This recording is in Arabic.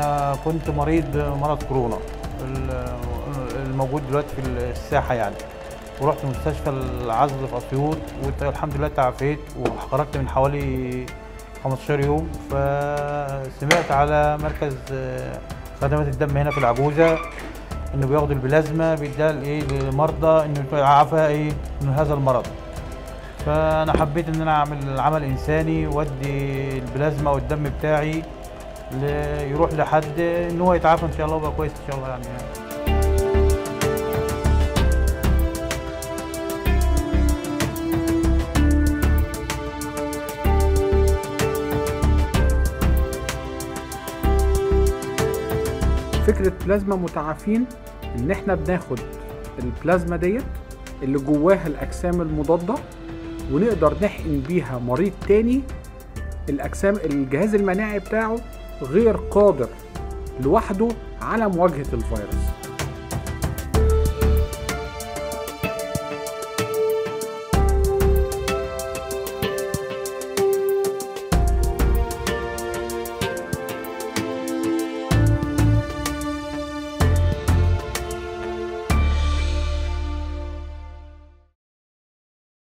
أنا كنت مريض مرض كورونا. ال- الموجود دلوقتي في الساحة يعني. ورحت مستشفى العزل في أسيوط والحمد لله تعافيت وخرجت من حوالي 15 يوم. فسمعت على مركز آه، خدمات الدم هنا في العجوزة إنه بياخدوا البلازما بيديها لإيه؟ للمرضى إنه يعافى إيه؟ من هذا المرض. فأنا حبيت إن أنا أعمل عمل إنساني وأدي البلازما والدم بتاعي يروح لحد ان هو يتعافى إن شاء الله ويبقى كويس إن شاء الله يعني, يعني. فكرة بلازما متعافين إن إحنا بناخد البلازما ديت اللي جواها الأجسام المضادة ونقدر نحقن بيها مريض تاني الأجسام الجهاز المناعي بتاعه غير قادر لوحده على مواجهة الفيروس.